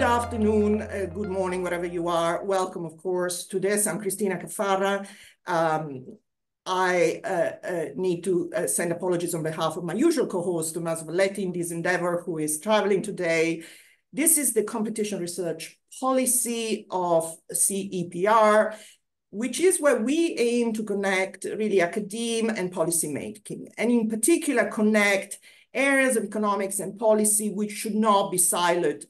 good afternoon, uh, good morning, wherever you are. Welcome, of course, to this. I'm Cristina Caffarra. Um, I uh, uh, need to uh, send apologies on behalf of my usual co-host, Tommaso Valletti, in this endeavor, who is traveling today. This is the competition research policy of CEPR, which is where we aim to connect really academe and policy making, and in particular connect areas of economics and policy which should not be siloed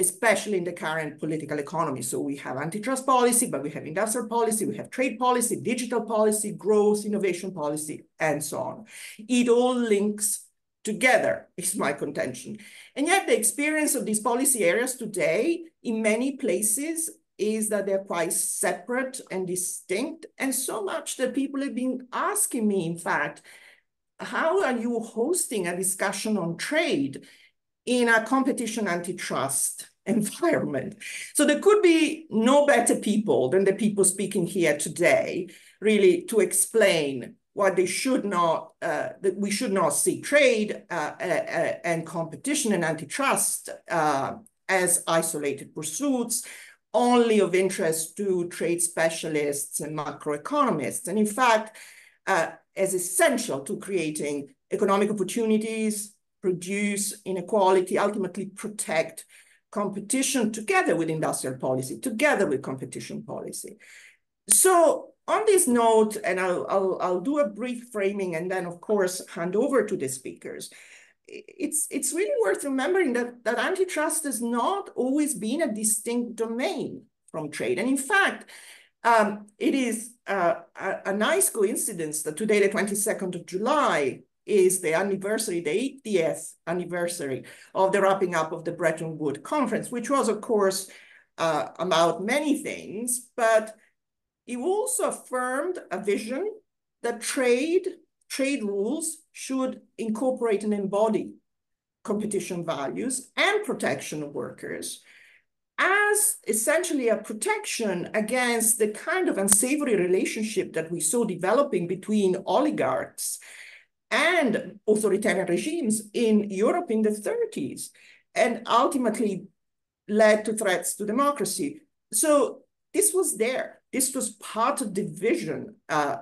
especially in the current political economy. So we have antitrust policy, but we have industrial policy, we have trade policy, digital policy, growth, innovation policy, and so on. It all links together, is my contention. And yet the experience of these policy areas today in many places is that they're quite separate and distinct, and so much that people have been asking me, in fact, how are you hosting a discussion on trade in a competition antitrust environment. So there could be no better people than the people speaking here today, really, to explain why they should not, uh, that we should not see trade uh, uh, and competition and antitrust uh, as isolated pursuits, only of interest to trade specialists and macroeconomists. And in fact, uh, as essential to creating economic opportunities, reduce inequality, ultimately protect competition together with industrial policy, together with competition policy. So on this note, and I'll, I'll, I'll do a brief framing and then of course hand over to the speakers. It's, it's really worth remembering that, that antitrust has not always been a distinct domain from trade. And in fact, um, it is uh, a, a nice coincidence that today, the 22nd of July, is the anniversary, the 80th anniversary of the wrapping up of the Bretton Woods Conference, which was, of course, uh, about many things, but it also affirmed a vision that trade, trade rules should incorporate and embody competition values and protection of workers as essentially a protection against the kind of unsavory relationship that we saw developing between oligarchs and authoritarian regimes in Europe in the 30s, and ultimately led to threats to democracy. So this was there. This was part of the vision uh,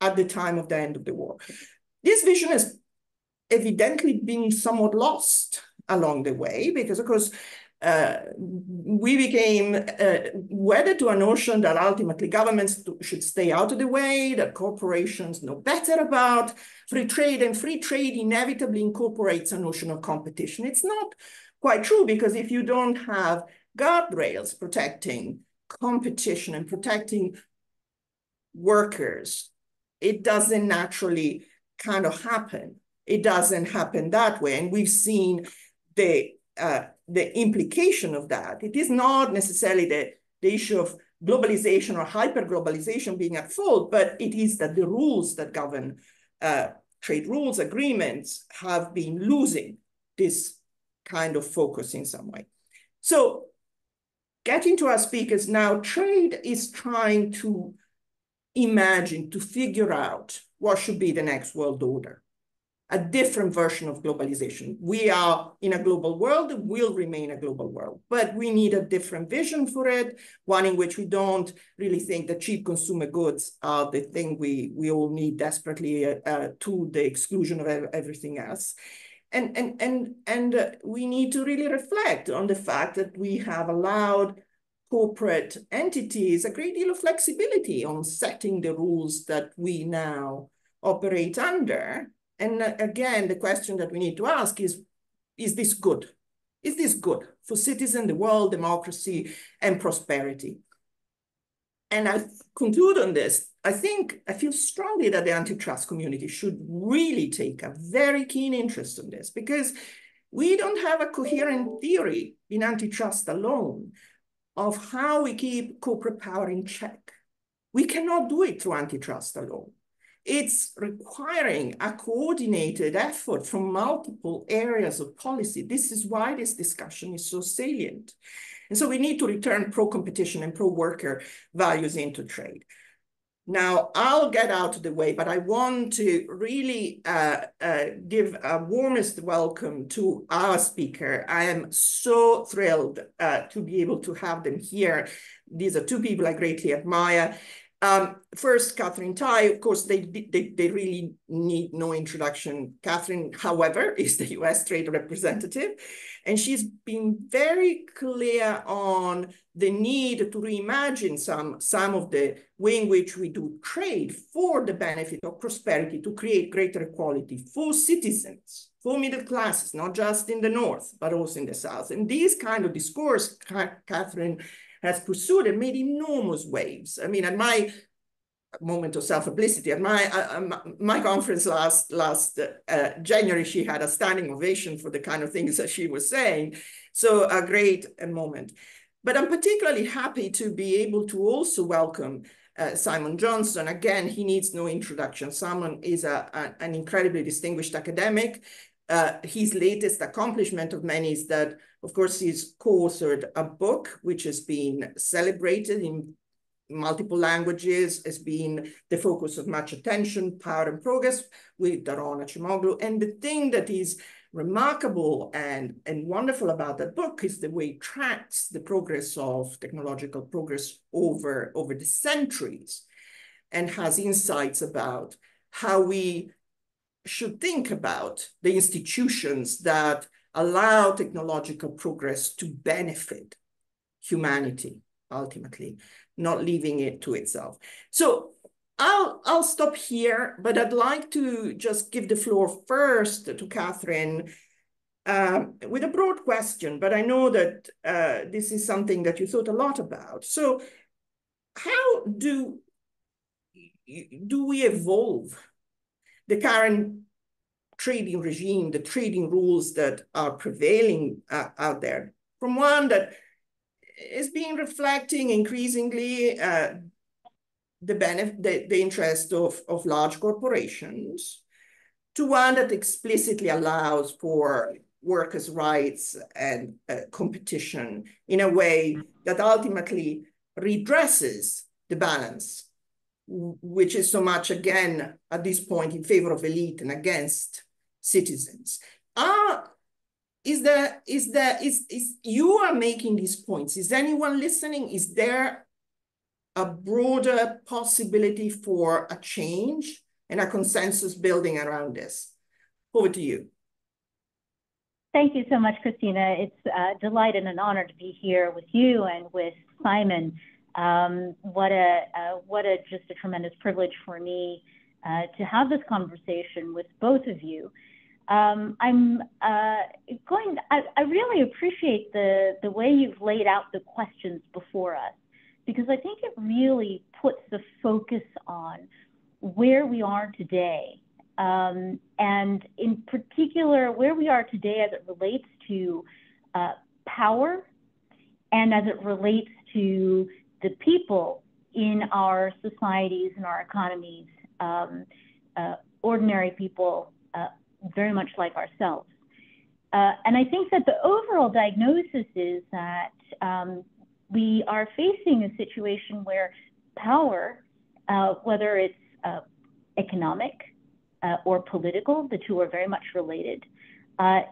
at the time of the end of the war. This vision has evidently been somewhat lost along the way because, of course, uh, we became uh, wedded to a notion that ultimately governments should stay out of the way, that corporations know better about free trade, and free trade inevitably incorporates a notion of competition. It's not quite true because if you don't have guardrails protecting competition and protecting workers, it doesn't naturally kind of happen. It doesn't happen that way. And we've seen the uh, the implication of that. It is not necessarily the, the issue of globalization or hyper-globalization being at fault, but it is that the rules that govern uh, trade rules, agreements have been losing this kind of focus in some way. So getting to our speakers now, trade is trying to imagine, to figure out what should be the next world order a different version of globalization. We are in a global world, will remain a global world, but we need a different vision for it, one in which we don't really think that cheap consumer goods are the thing we, we all need desperately uh, to the exclusion of everything else. And, and, and, and uh, we need to really reflect on the fact that we have allowed corporate entities a great deal of flexibility on setting the rules that we now operate under and uh, again, the question that we need to ask is, is this good? Is this good for citizens, the world, democracy, and prosperity? And I conclude on this. I think, I feel strongly that the antitrust community should really take a very keen interest in this because we don't have a coherent theory in antitrust alone of how we keep corporate power in check. We cannot do it through antitrust alone. It's requiring a coordinated effort from multiple areas of policy. This is why this discussion is so salient. And so we need to return pro-competition and pro-worker values into trade. Now, I'll get out of the way, but I want to really uh, uh, give a warmest welcome to our speaker. I am so thrilled uh, to be able to have them here. These are two people I greatly admire. Um, first, Katherine Tai, of course, they, they, they really need no introduction. Katherine, however, is the US trade representative, and she's been very clear on the need to reimagine some, some of the way in which we do trade for the benefit of prosperity, to create greater equality for citizens, for middle classes, not just in the North, but also in the South. And these kind of discourse, Katherine has pursued and made enormous waves. I mean, at my moment of self-publicity, at my uh, my conference last last uh, January, she had a standing ovation for the kind of things that she was saying. So a great moment. But I'm particularly happy to be able to also welcome uh, Simon Johnson. Again, he needs no introduction. Simon is a, a an incredibly distinguished academic. Uh, his latest accomplishment of many is that of course, he's co-authored a book which has been celebrated in multiple languages, has been the focus of much attention, Power and Progress with Daron Acemoglu. And the thing that is remarkable and, and wonderful about that book is the way it tracks the progress of technological progress over, over the centuries and has insights about how we should think about the institutions that allow technological progress to benefit humanity ultimately, not leaving it to itself. So I'll, I'll stop here, but I'd like to just give the floor first to Katherine uh, with a broad question, but I know that uh, this is something that you thought a lot about. So how do, do we evolve the current trading regime, the trading rules that are prevailing uh, out there, from one that is being reflecting increasingly uh, the benefit, the, the interest of, of large corporations, to one that explicitly allows for workers' rights and uh, competition in a way that ultimately redresses the balance, which is so much, again, at this point in favor of elite and against citizens. Are is there is there is is you are making these points? Is anyone listening? Is there a broader possibility for a change and a consensus building around this? Over to you. Thank you so much, Cristina. It's a delight and an honor to be here with you and with Simon. Um, what a uh, what a just a tremendous privilege for me uh, to have this conversation with both of you. Um, I'm uh, going. I, I, really appreciate the the way you've laid out the questions before us, because I think it really puts the focus on where we are today, um, and in particular where we are today as it relates to uh, power, and as it relates to the people in our societies and our economies, um, uh, ordinary people. Uh, very much like ourselves. Uh, and I think that the overall diagnosis is that um, we are facing a situation where power, uh, whether it's uh, economic uh, or political, the two are very much related,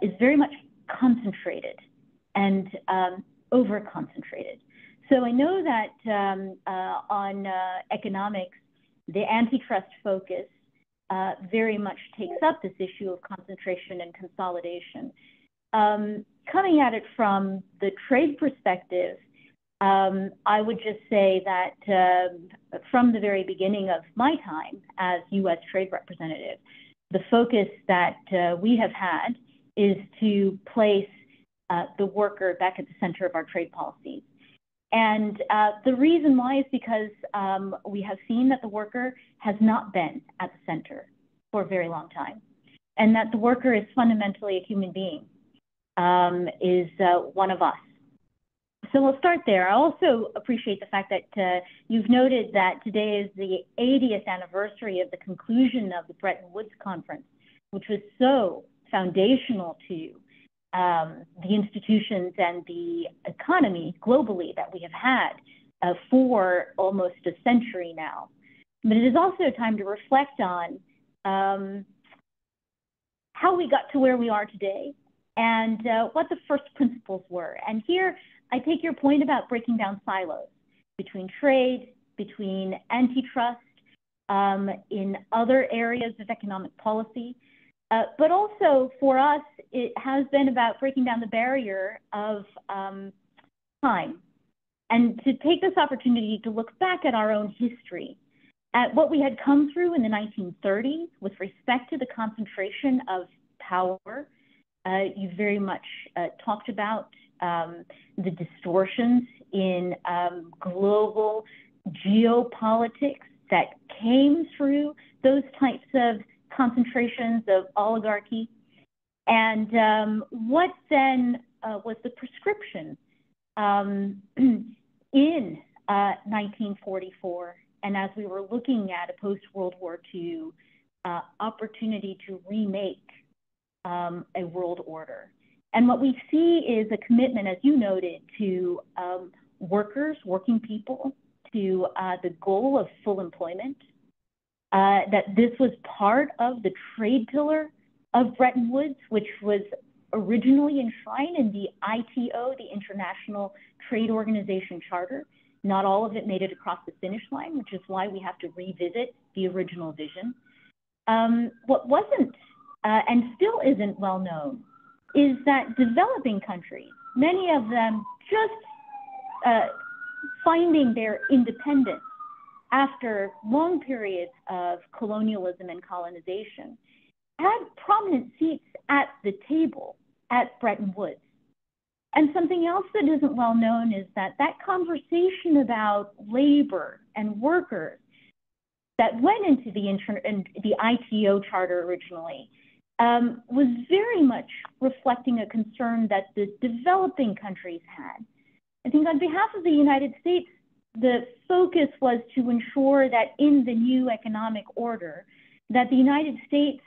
is very much concentrated and um, over concentrated. So I know that um, uh, on economics, the antitrust focus uh, very much takes up this issue of concentration and consolidation. Um, coming at it from the trade perspective, um, I would just say that uh, from the very beginning of my time as U.S. trade representative, the focus that uh, we have had is to place uh, the worker back at the center of our trade policies. And uh, the reason why is because um, we have seen that the worker has not been at the center for a very long time, and that the worker is fundamentally a human being, um, is uh, one of us. So we'll start there. I also appreciate the fact that uh, you've noted that today is the 80th anniversary of the conclusion of the Bretton Woods Conference, which was so foundational to um, the institutions and the economy globally that we have had uh, for almost a century now. but it is also time to reflect on um, how we got to where we are today and uh, what the first principles were. And here I take your point about breaking down silos between trade, between antitrust, um, in other areas of economic policy. Uh, but also for us, it has been about breaking down the barrier of um, time and to take this opportunity to look back at our own history, at what we had come through in the 1930s with respect to the concentration of power. Uh, you very much uh, talked about um, the distortions in um, global geopolitics that came through those types of concentrations of oligarchy. And um, what then uh, was the prescription um, in uh, 1944? And as we were looking at a post World War II uh, opportunity to remake um, a world order. And what we see is a commitment, as you noted, to um, workers, working people, to uh, the goal of full employment, uh, that this was part of the trade pillar of Bretton Woods, which was originally enshrined in the ITO, the International Trade Organization Charter. Not all of it made it across the finish line, which is why we have to revisit the original vision. Um, what wasn't uh, and still isn't well known is that developing countries, many of them just uh, finding their independence after long periods of colonialism and colonization, had prominent seats at the table at Bretton Woods. And something else that isn't well known is that that conversation about labor and workers that went into the, inter- the ITO charter originally um, was very much reflecting a concern that the developing countries had. I think on behalf of the United States, the focus was to ensure that in the new economic order, that the United States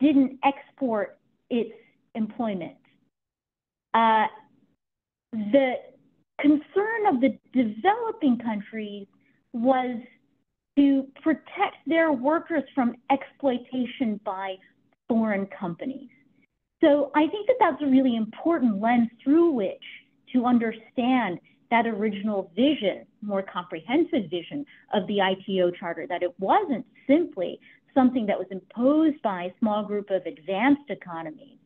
didn't export its employment. Uh, the concern of the developing countries was to protect their workers from exploitation by foreign companies. So I think that that's a really important lens through which to understand that original vision, more comprehensive vision of the ITO Charter, that it wasn't simply something that was imposed by a small group of advanced economies,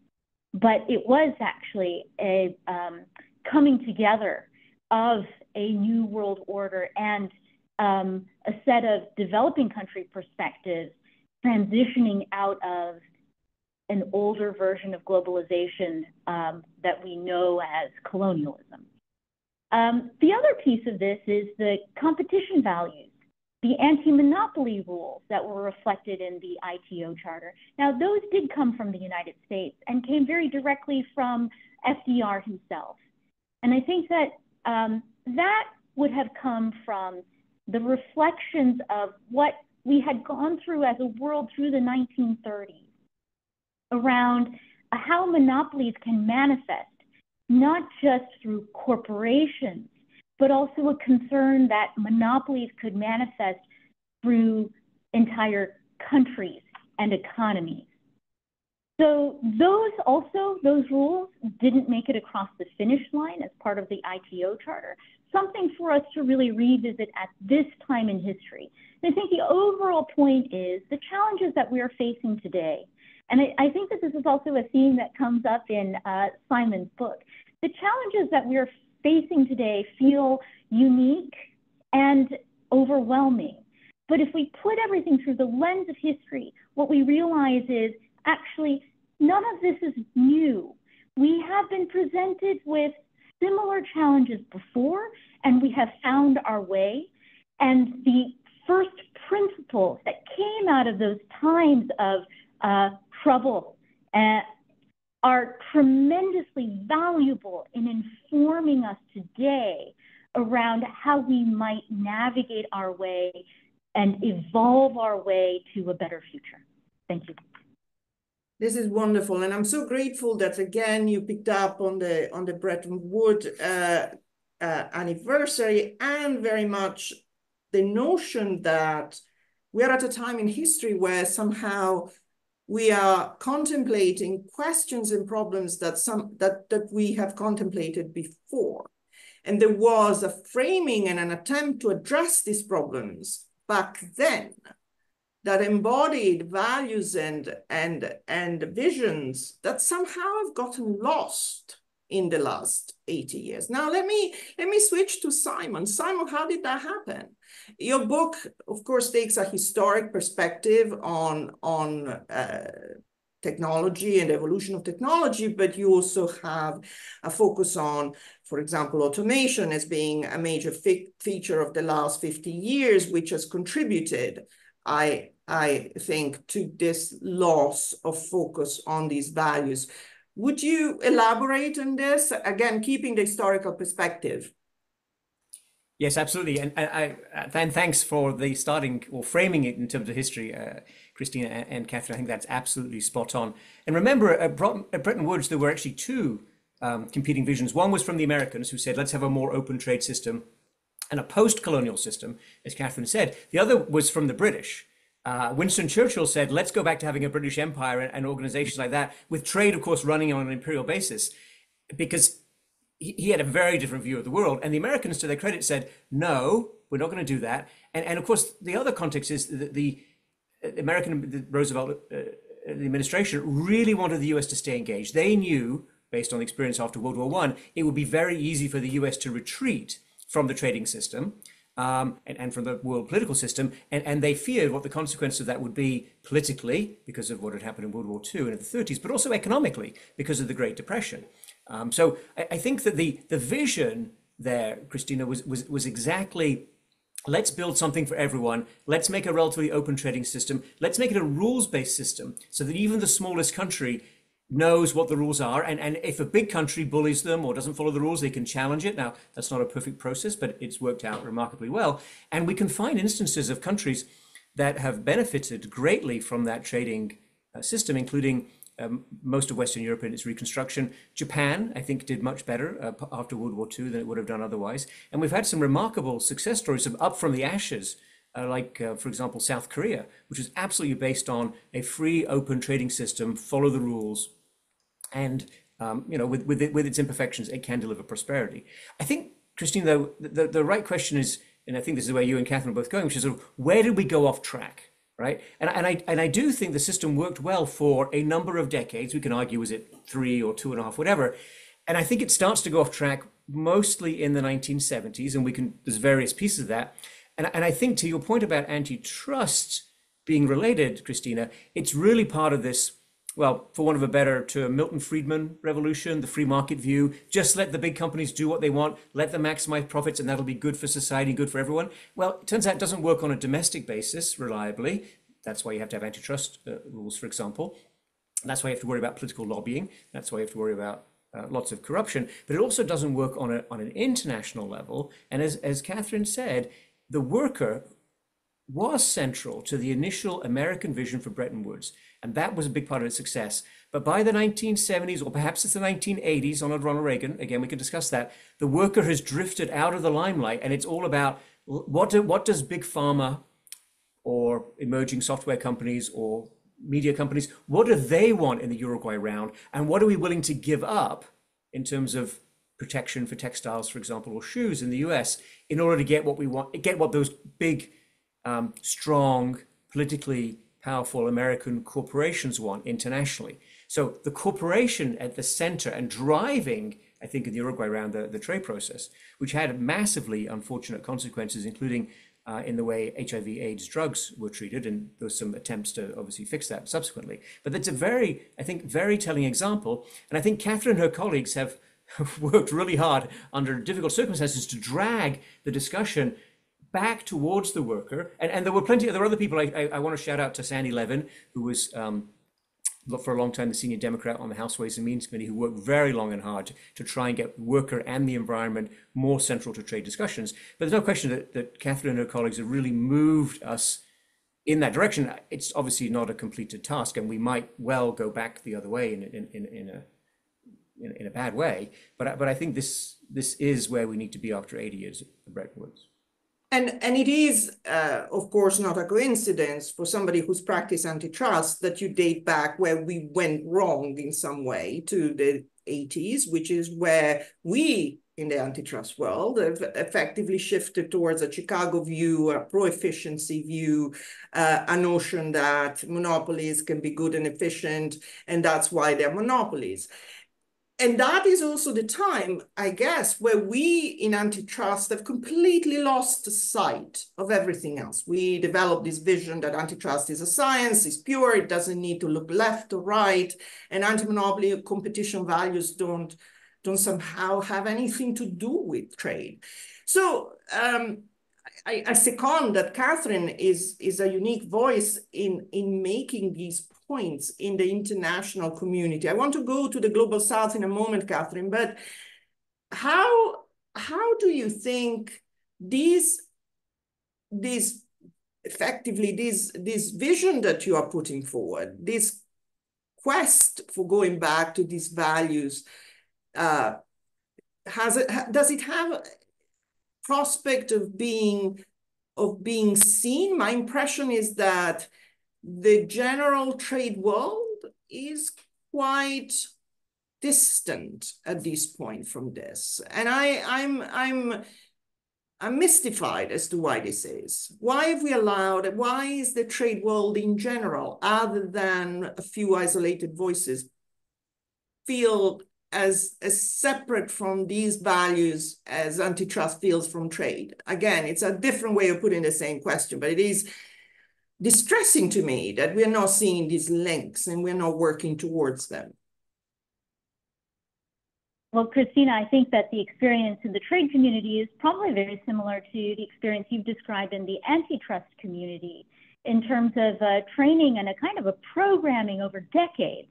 but it was actually a um, coming together of a new world order and um, a set of developing country perspectives transitioning out of an older version of globalization um, that we know as colonialism. Um, the other piece of this is the competition values, the anti-monopoly rules that were reflected in the ITO Charter. Now, those did come from the United States and came very directly from FDR himself. And I think that um, that would have come from the reflections of what we had gone through as a world through the 1930s around how monopolies can manifest, not just through corporations, but also a concern that monopolies could manifest through entire countries and economies. So those also, those rules didn't make it across the finish line as part of the ITO Charter, something for us to really revisit at this time in history. And I think the overall point is the challenges that we are facing today and I, I, think that this is also a theme that comes up in uh, Simon's book. The challenges that we're facing today feel unique and overwhelming. But if we put everything through the lens of history, what we realize is actually none of this is new. We have been presented with similar challenges before, and we have found our way. And the first principles that came out of those times of uh, trouble uh, are tremendously valuable in informing us today around how we might navigate our way and evolve our way to a better future. Thank you. This is wonderful, and I'm so grateful that again you picked up on the on the Bretton Woods uh, uh, anniversary and very much the notion that we are at a time in history where somehow we are contemplating questions and problems that some that that we have contemplated before. And there was a framing and an attempt to address these problems back then that embodied values and and and visions that somehow have gotten lost in the last 80 years. Now let me let me switch to simon. Simon how did that happen your book, of course, takes a historic perspective on, on uh, technology and evolution of technology, but you also have a focus on, for example, automation as being a major feature of the last 50 years, which has contributed, I, I think, to this loss of focus on these values. Would you elaborate on this? Again, keeping the historical perspective. Yes, absolutely. And, and, and thanks for the starting or framing it in terms of history, uh, Cristina and Katherine. I think that's absolutely spot on. And remember, at, Bretton Woods, there were actually two um, competing visions. One was from the Americans who said, let's have a more open trade system and a post colonial system, as Katherine said. The other was from the British. Uh, Winston Churchill said, let's go back to having a British Empire and, and organizations like that, with trade, of course, running on an imperial basis. Because he had a very different view of the world. And the Americans, to their credit, said, no, we're not going to do that. And, and of course, the other context is that the, American the Roosevelt uh, the administration really wanted the US to stay engaged. They knew, based on the experience after World War One, it would be very easy for the US to retreat from the trading system. Um, and, and, from the world political system. And, and they feared what the consequence of that would be politically, because of what had happened in World War II and in the 30s, but also economically, because of the Great Depression. Um, so I, I, think that the the vision there, Cristina, was was was exactly let's build something for everyone. Let's make a relatively open trading system. Let's make it a rules based system so that even the smallest country knows what the rules are. And, and if a big country bullies them or doesn't follow the rules, they can challenge it. Now, that's not a perfect process, but it's worked out remarkably well. And we can find instances of countries that have benefited greatly from that trading uh, system, including um, most of Western Europe in its reconstruction. Japan, I think, did much better uh, after World War II than it would have done otherwise. And we've had some remarkable success stories of up from the ashes, uh, like, uh, for example, South Korea, which is absolutely based on a free, open trading system, follow the rules, and um, you know, with with, it, with its imperfections, it can deliver prosperity. I think, Christine, though, the, the right question is, and I think this is where you and Katherine are both going, which is sort of where did we go off track? right? And, and, I, and I do think the system worked well for a number of decades. We can argue, was it three or two and a half, whatever. And I think it starts to go off track mostly in the 1970s, and we can, there's various pieces of that. And, and I think to your point about antitrust being related, Cristina, it's really part of this well, for want of a better term, Milton Friedman revolution, the free market view. Just let the big companies do what they want, let them maximize profits, and that'll be good for society, good for everyone. Well, it turns out it doesn't work on a domestic basis reliably. That's why you have to have antitrust uh, rules, for example. That's why you have to worry about political lobbying. That's why you have to worry about uh, lots of corruption. But it also doesn't work on, a, on an international level. And as, as Katherine said, the worker was central to the initial American vision for Bretton Woods. And that was a big part of its success. But by the 1970s, or perhaps it's the 1980s, on Ronald Reagan, again, we can discuss that, the worker has drifted out of the limelight and it's all about what, do, what does big pharma or emerging software companies or media companies, what do they want in the Uruguay round? And what are we willing to give up in terms of protection for textiles, for example, or shoes in the US in order to get what we want, get what those big, um, strong, politically powerful American corporations want internationally. So the corporation at the center and driving, I think, in the Uruguay round, the, the trade process, which had massively unfortunate consequences, including uh, in the way HIV AIDS drugs were treated. And there was some attempts to obviously fix that subsequently. But that's a very, I think, very telling example. And I think Katherine and her colleagues have worked really hard under difficult circumstances to drag the discussion back towards the worker. And, and there were plenty, there were other people. I, I, I want to shout out to Sandy Levin, who was um, for a long time the senior Democrat on the House Ways and Means Committee, who worked very long and hard to, to try and get worker and the environment more central to trade discussions. But there's no question that, that Katherine and her colleagues have really moved us in that direction. It's obviously not a completed task, and we might well go back the other way in, in, in, in a in, in, a bad way. But but I think this this is where we need to be after 80 years of Bretton Woods. And, and it is, uh, of course, not a coincidence for somebody who's practiced antitrust that you date back where we went wrong in some way to the 80s, which is where we in the antitrust world have effectively shifted towards a Chicago view, a pro-efficiency view, uh, a notion that monopolies can be good and efficient, and that's why they're monopolies. And that is also the time, I guess, where we in antitrust have completely lost sight of everything else. We developed this vision that antitrust is a science, is pure, it doesn't need to look left or right, and anti-monopoly competition values don't, don't somehow have anything to do with trade. So um, I, I second that Katherine is, is a unique voice in, in making these points in the international community. I want to go to the global south in a moment, Katherine, but how, how do you think these, these effectively this, this vision that you are putting forward, this quest for going back to these values, uh, has it, does it have prospect of being of being seen? My impression is that the general trade world is quite distant at this point from this. And I, I'm, I'm, I'm mystified as to why this is. Why have we allowed, why is the trade world in general, other than a few isolated voices, feel as, as separate from these values as antitrust feels from trade? Again, it's a different way of putting the same question, but it is distressing to me that we're not seeing these links and we're not working towards them. Well, Cristina, I think that the experience in the trade community is probably very similar to the experience you've described in the antitrust community in terms of uh, training and a kind of a programming over decades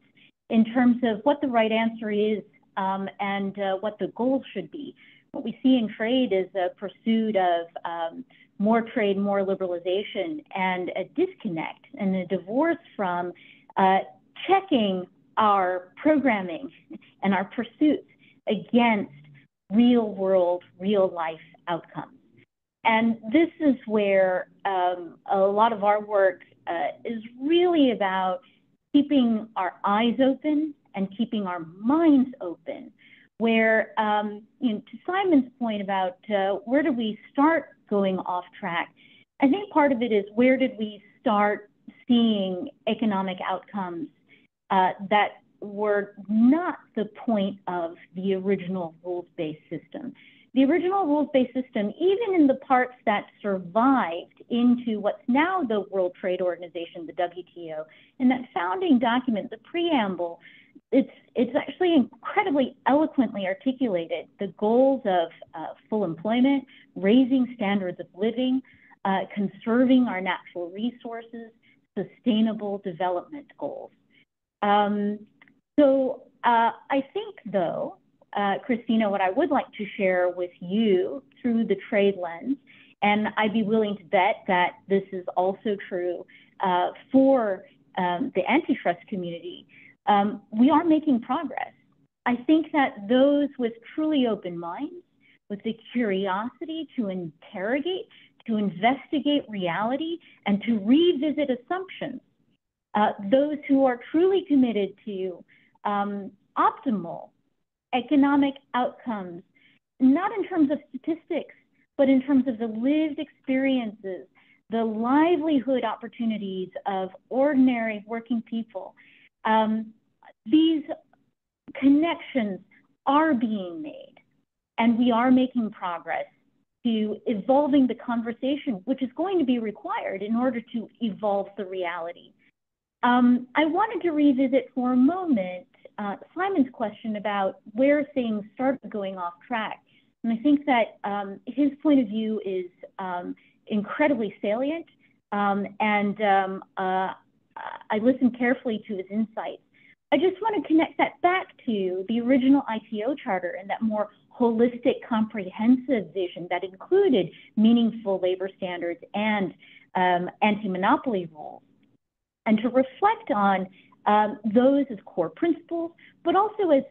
in terms of what the right answer is um, and uh, what the goal should be. What we see in trade is a pursuit of um, more trade, more liberalization, and a disconnect and a divorce from uh, checking our programming and our pursuits against real world, real life outcomes. And this is where um, a lot of our work uh, is really about keeping our eyes open and keeping our minds open. Where, um, you know, to Simon's point about uh, where do we start going off track. I think part of it is where did we start seeing economic outcomes uh, that were not the point of the original rules-based system. The original rules-based system, even in the parts that survived into what's now the World Trade Organization, the WTO, in that founding document, the preamble, it's it's actually incredibly eloquently articulated the goals of uh, full employment, raising standards of living, uh, conserving our natural resources, sustainable development goals. Um, so uh, I think, though, uh, Cristina, what I would like to share with you through the trade lens, and I'd be willing to bet that this is also true uh, for um, the antitrust community, um, we are making progress. I think that those with truly open minds, with the curiosity to interrogate, to investigate reality, and to revisit assumptions, uh, those who are truly committed to um, optimal economic outcomes, not in terms of statistics, but in terms of the lived experiences, the livelihood opportunities of ordinary working people, um, these connections are being made, and we are making progress to evolving the conversation, which is going to be required in order to evolve the reality. Um, I wanted to revisit for a moment uh, Simon's question about where things started going off track. And I think that um, his point of view is um, incredibly salient. Um, and um, uh, I listened carefully to his insights. I just want to connect that back to the original ITO charter and that more holistic, comprehensive vision that included meaningful labor standards and um, anti-monopoly rules. And to reflect on um, those as core principles, but also as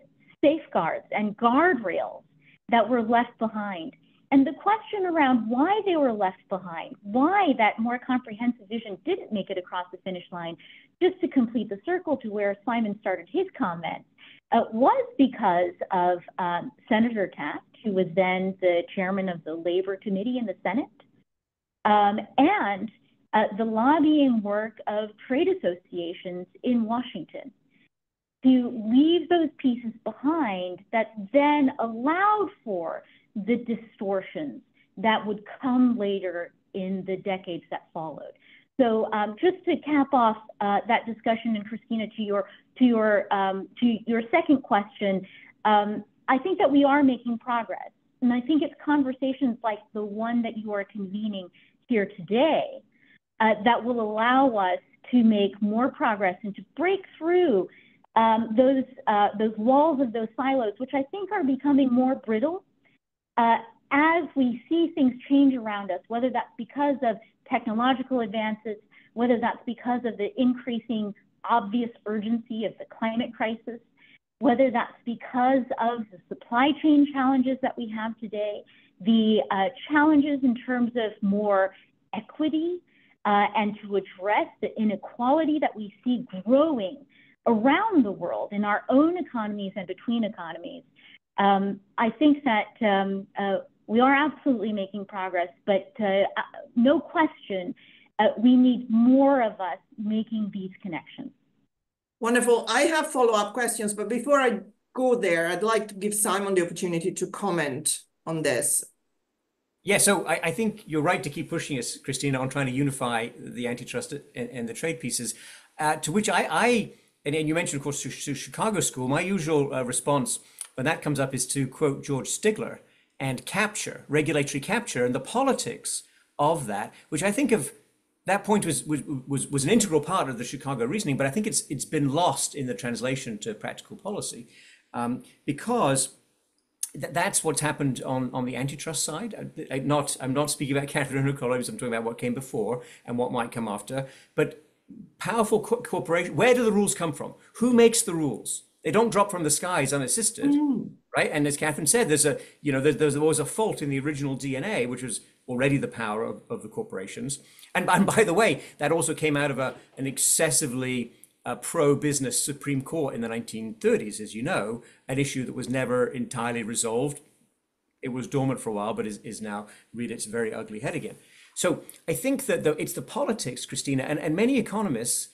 safeguards and guardrails that were left behind And the question around why they were left behind, why that more comprehensive vision didn't make it across the finish line, just to complete the circle to where Simon started his comments, uh, was because of um, Senator Taft, who was then the chairman of the Labor Committee in the Senate, um, and uh, the lobbying work of trade associations in Washington to leave those pieces behind that then allowed for the distortions that would come later in the decades that followed. So um, just to cap off uh, that discussion, and Cristina, to your to your um, to your second question, um, I think that we are making progress, and I think it's conversations like the one that you are convening here today uh, that will allow us to make more progress and to break through um, those uh, those walls of those silos, which I think are becoming more brittle uh, as we see things change around us, whether that's because of technological advances, whether that's because of the increasing obvious urgency of the climate crisis, whether that's because of the supply chain challenges that we have today, the uh, challenges in terms of more equity uh, and to address the inequality that we see growing around the world in our own economies and between economies. Um, I think that um, uh, we are absolutely making progress, but uh, uh, no question, uh, we need more of us making these connections. Wonderful. I have follow-up questions, but before I go there, I'd like to give Simon the opportunity to comment on this. Yeah, so I, I, think you're right to keep pushing us, Cristina, on trying to unify the antitrust and, and the trade pieces. Uh, to which I, I and, and, you mentioned, of course, to, to Chicago School. My usual uh, response when that comes up is to quote George Stigler and capture, regulatory capture, and the politics of that, which I think of that point was, was was was an integral part of the Chicago reasoning, but I think it's it's been lost in the translation to practical policy um, because th- that's what's happened on on the antitrust side. I, I not I'm not speaking about Katherine O'Connor. I'm talking about what came before and what might come after. But powerful co- corporation. Where do the rules come from? Who makes the rules? They don't drop from the skies unassisted, mm. right? And as Katherine said, there's a you know there's, there's always a fault in the original DNA, which was already the power of, of the corporations. And, and by the way, that also came out of a, an excessively uh, pro-business Supreme Court in the 1930s, as you know, an issue that was never entirely resolved. It was dormant for a while, but is, is now reared its very ugly head again. So I think that the, it's the politics, Cristina, and, and many economists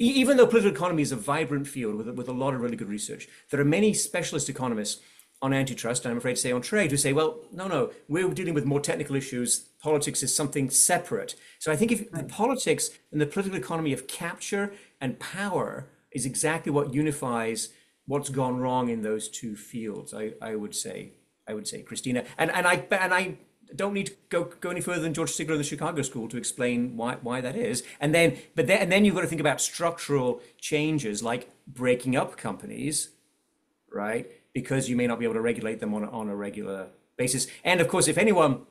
even though political economy is a vibrant field with, with a lot of really good research, there are many specialist economists on antitrust, and I'm afraid to say on trade, who say, well, no, no, we're dealing with more technical issues. Politics is something separate. So I think if right. the politics and the political economy of capture and power is exactly what unifies what's gone wrong in those two fields, I, I would say, I would say, Cristina. And and I and I don't need to go go any further than George Stigler and the Chicago School to explain why why that is. And then, but then, and then you've got to think about structural changes like breaking up companies, right? Because you may not be able to regulate them on a, on a regular basis. And of course, if anyone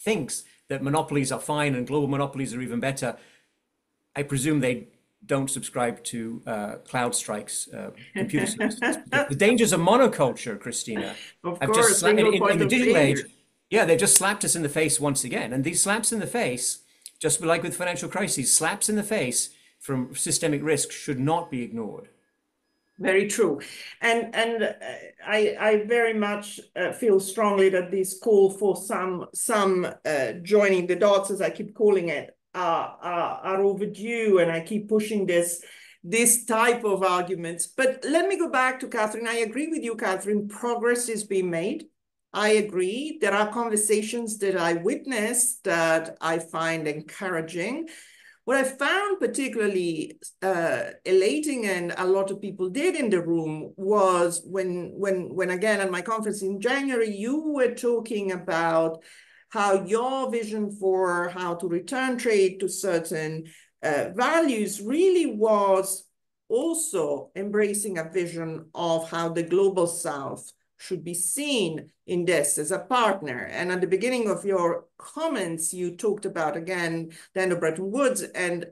thinks that monopolies are fine and global monopolies are even better, I presume they don't subscribe to uh, CrowdStrike's uh, computer services. the dangers of monoculture, Cristina. Of course, just, in, in, in the digital age yeah, they've just slapped us in the face once again. And these slaps in the face, just like with financial crises, slaps in the face from systemic risk should not be ignored. Very true, and and uh, I I very much uh, feel strongly that this call for some some uh, joining the dots, as I keep calling it, are, are are overdue, and I keep pushing this this type of arguments. But let me go back to Katherine. I agree with you, Katherine. Progress is being made. I agree. There are conversations that I witnessed that I find encouraging. What I found particularly uh, elating, and a lot of people did in the room, was when, when, when again at my conference in January, you were talking about how your vision for how to return trade to certain uh, values really was also embracing a vision of how the global South should be seen in this as a partner. And at the beginning of your comments, you talked about, again, the Bretton Woods and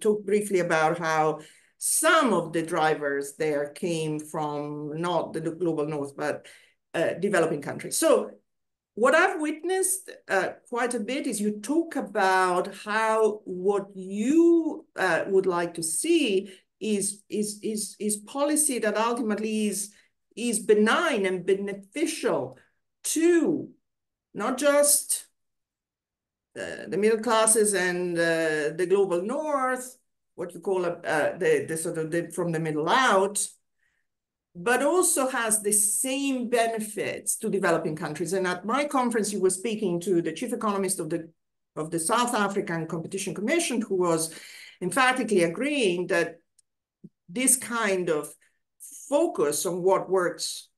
talked briefly about how some of the drivers there came from not the global north, but uh, developing countries. So what I've witnessed uh, quite a bit is you talk about how what you uh, would like to see is, is, is, is policy that ultimately is, is benign and beneficial to not just uh, the middle classes and uh, the global north, what you call uh, the, the sort of the, from the middle out, but also has the same benefits to developing countries. And at my conference, you were speaking to the chief economist of the of the South African Competition Commission, who was emphatically agreeing that this kind of focus on what works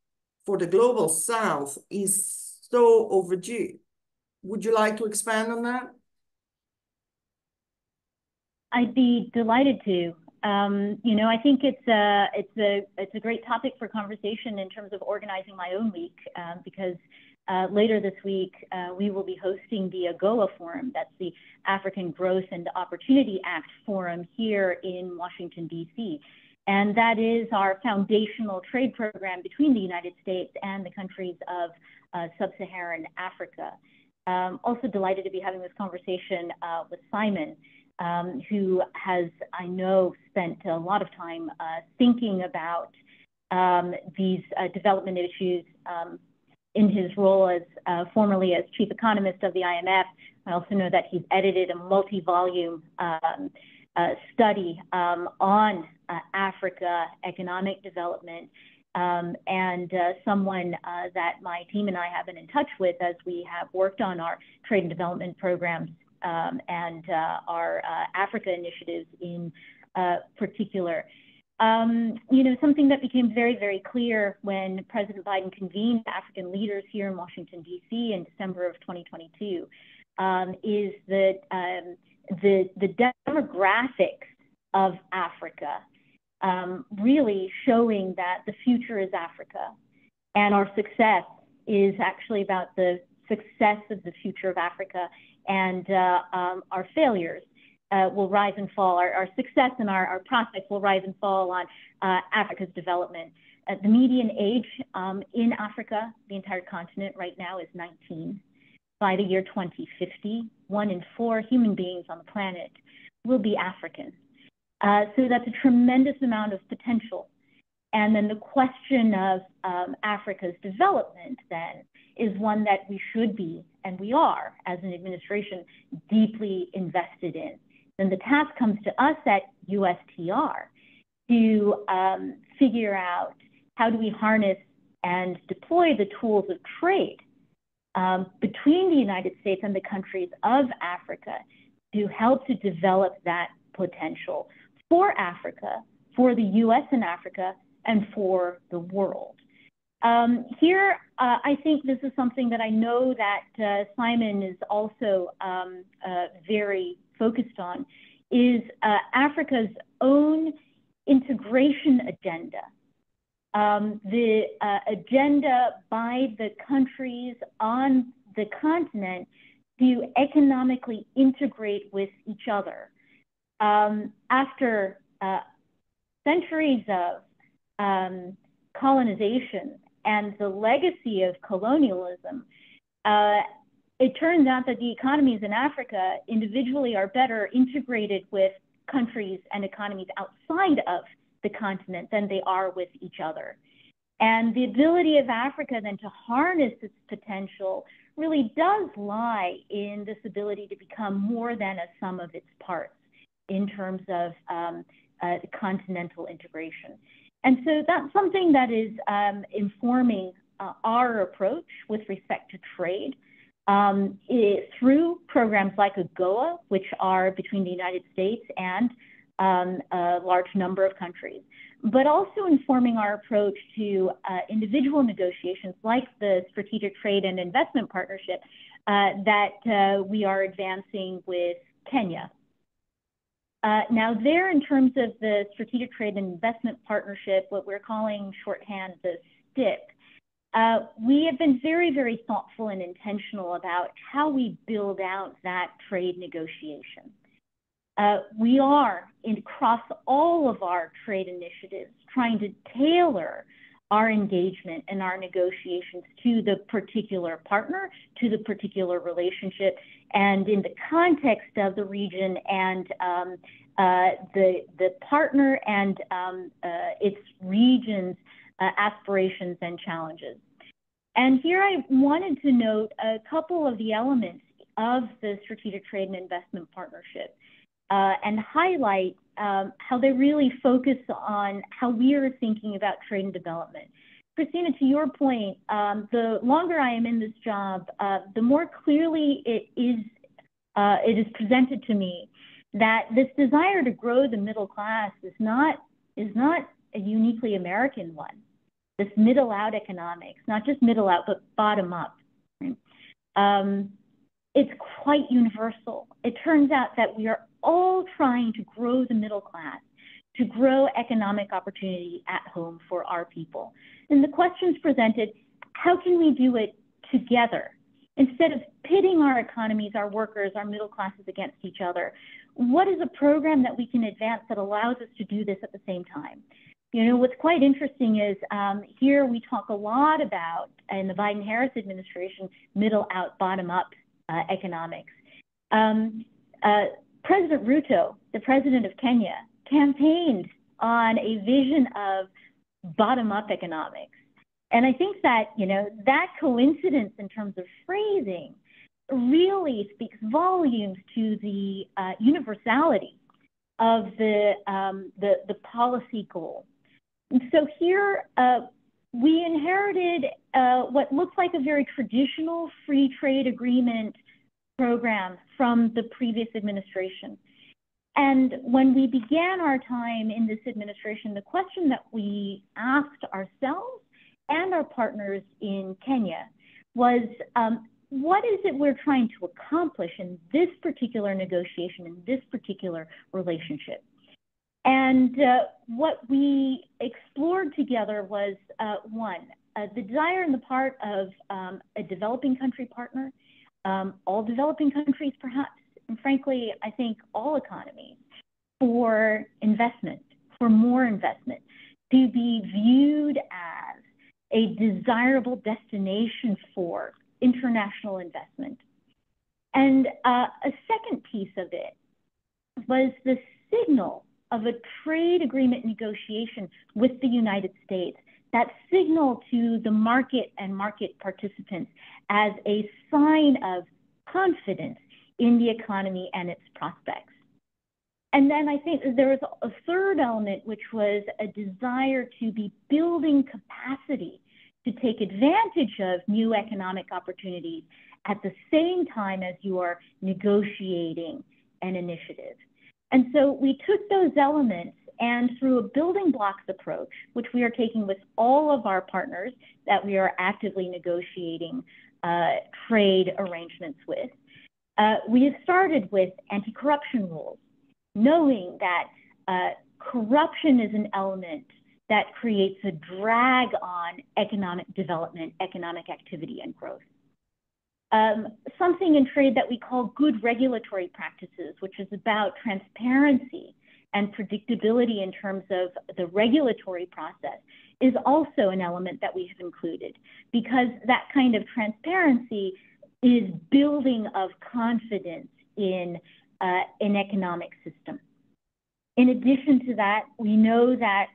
for the global South is so overdue. Would you like to expand on that? I'd be delighted to. Um, you know, I think it's a it's a it's a great topic for conversation in terms of organizing my own week um, because uh, later this week uh, we will be hosting the AGOA Forum. That's the African Growth and Opportunity Act Forum here in Washington D.C. And that is our foundational trade program between the United States and the countries of uh, sub-Saharan Africa. Um, also delighted to be having this conversation uh, with Simon um, who has, I know, spent a lot of time uh, thinking about um, these uh, development issues um, in his role as uh, formerly as chief economist of the IMF. I also know that he's edited a multi-volume um, uh, study um, on uh, Africa economic development. Um, and uh, someone uh, that my team and I have been in touch with as we have worked on our trade and development programs um, and uh, our Africa initiatives in particular. Um, you know, something that became very, very clear when President Biden convened African leaders here in Washington, D.C. in December of 2022 um, is that um, the, the demographics of Africa um, really showing that the future is Africa and our success is actually about the success of the future of Africa and uh, um, our failures uh, will rise and fall. Our, our success and our, our, prospects will rise and fall on uh, Africa's development. Uh, the median age um, in Africa, the entire continent right now, is 19. By the year 2050, one in four human beings on the planet will be African. Uh, so that's a tremendous amount of potential. And then the question of um, Africa's development then is one that we should be, and we are, as an administration, deeply invested in. Then the task comes to us at USTR to um, figure out how do we harness and deploy the tools of trade um, between the United States and the countries of Africa to help to develop that potential for Africa, for the US and Africa, and for the world. Um, here, uh, I think this is something that I know that uh, Simon is also um, uh, very focused on, is uh, Africa's own integration agenda. Um, the uh, agenda by the countries on the continent to economically integrate with each other. Um, after uh, centuries of um, colonization and the legacy of colonialism, uh, it turns out that the economies in Africa individually are better integrated with countries and economies outside of the continent than they are with each other. And the ability of Africa then to harness its potential really does lie in this ability to become more than a sum of its parts in terms of um, uh, continental integration. And so that's something that is um, informing uh, our approach with respect to trade um, it, through programs like AGOA, which are between the United States and um, a large number of countries, but also informing our approach to uh, individual negotiations like the Strategic Trade and Investment Partnership uh, that uh, we are advancing with Kenya. Uh, now, there, in terms of the Strategic Trade and Investment Partnership, what we're calling shorthand the STIP, uh, we have been very, very thoughtful and intentional about how we build out that trade negotiation. Uh, we are, in, across all of our trade initiatives, trying to tailor our engagement and our negotiations to the particular partner, to the particular relationship, and in the context of the region and um, uh, the the partner and um, uh, its region's uh, aspirations and challenges. And here I wanted to note a couple of the elements of the Strategic Trade and Investment Partnership uh, and highlight um, how they really focus on how we are thinking about trade and development. Cristina, to your point, um, the longer I am in this job, uh, the more clearly it is uh, it is presented to me that this desire to grow the middle class is not is not a uniquely American one. This middle out economics, not just middle out, but bottom up. Um, it's quite universal. It turns out that we are all trying to grow the middle class, to grow economic opportunity at home for our people. And the questions presented, how can we do it together? Instead of pitting our economies, our workers, our middle classes against each other, what is a program that we can advance that allows us to do this at the same time? You know, what's quite interesting is um, here we talk a lot about, in the Biden Harris administration, middle out, bottom up uh, economics. Um, uh, President Ruto, the president of Kenya, campaigned on a vision of bottom up economics. And I think that, you know, that coincidence in terms of phrasing really speaks volumes to the uh, universality of the, um, the, the policy goal. So here uh, we inherited uh, what looks like a very traditional free trade agreement program from the previous administration. And when we began our time in this administration, the question that we asked ourselves and our partners in Kenya was um, what is it we're trying to accomplish in this particular negotiation, in this particular relationship? And uh, what we explored together was uh, one, uh, the desire on the part of um, a developing country partner, um, all developing countries perhaps, and frankly, I think all economies, for investment, for more investment, to be viewed as a desirable destination for international investment. And uh, a second piece of it was the signal of a trade agreement negotiation with the United States, that signal to the market and market participants as a sign of confidence in the economy and its prospects. And then I think there was a third element, which was a desire to be building capacity to take advantage of new economic opportunities at the same time as you are negotiating an initiative. And so we took those elements and through a building blocks approach, which we are taking with all of our partners that we are actively negotiating uh, trade arrangements with, uh, we have started with anti corruption rules, knowing that uh, corruption is an element that creates a drag on economic development, economic activity, and growth. Um, something in trade that we call good regulatory practices, which is about transparency and predictability in terms of the regulatory process, is also an element that we have included because that kind of transparency is building of confidence in uh, an economic system. In addition to that, we know that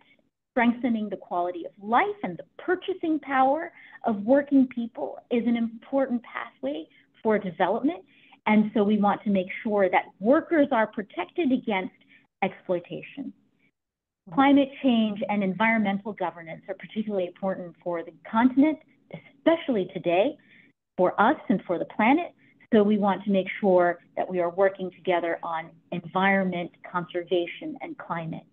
strengthening the quality of life and the purchasing power of working people is an important pathway for development. And so we want to make sure that workers are protected against exploitation. Climate change and environmental governance are particularly important for the continent, especially today, for us and for the planet. So we want to make sure that we are working together on environment, conservation, and climate.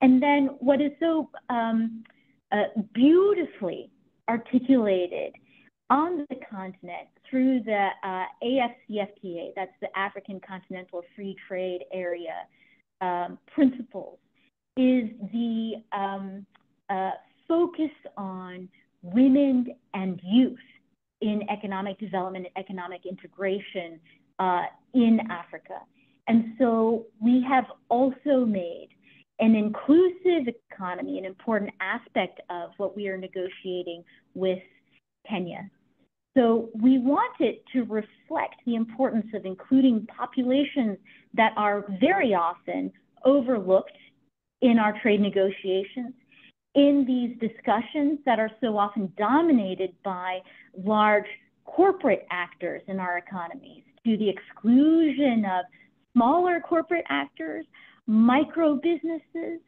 And then what is so um, uh, beautifully articulated on the continent through the uh, AFCFTA, that's the African Continental Free Trade Area um, principles, is the um, uh, focus on women and youth in economic development and economic integration uh, in Africa. And so we have also made an inclusive economy, an important aspect of what we are negotiating with Kenya. So we want it to reflect the importance of including populations that are very often overlooked in our trade negotiations, in these discussions that are so often dominated by large corporate actors in our economies, to the exclusion of smaller corporate actors, micro businesses,